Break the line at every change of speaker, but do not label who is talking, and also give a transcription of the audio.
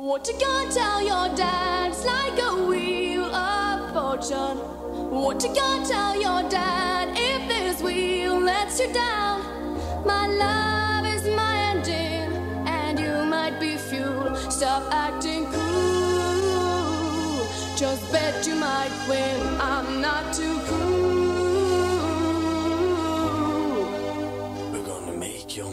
What you gonna tell your dad? It's like a wheel of fortune. What you gonna tell your dad if this wheel lets you down? My love is my ending, and you might be fuel. Stop acting cool. Just bet you might win. I'm not too cool.
We're gonna make your